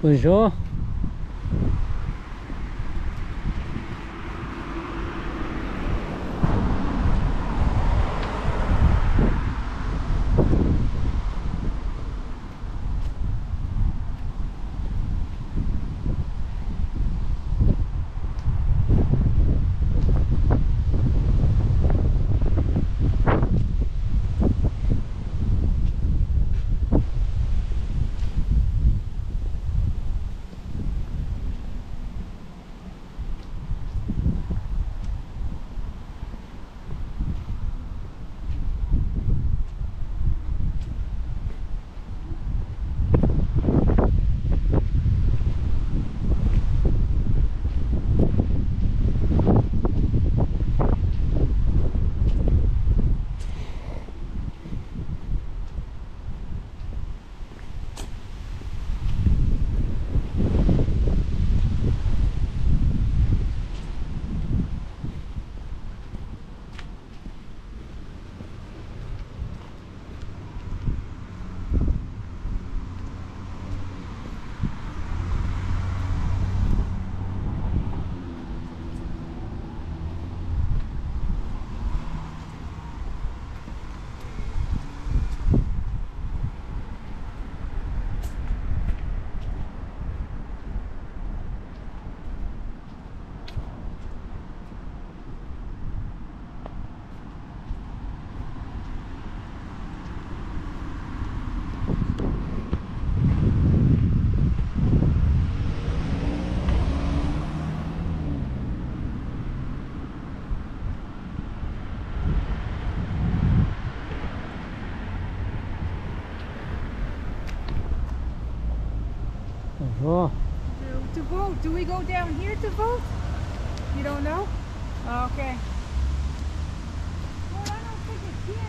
Peugeot Oh. To, to vote. Do we go down here to vote? You don't know? Okay. Well, I don't think it's here.